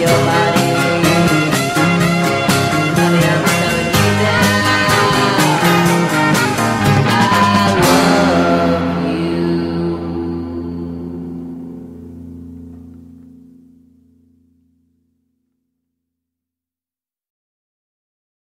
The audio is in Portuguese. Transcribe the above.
your mind.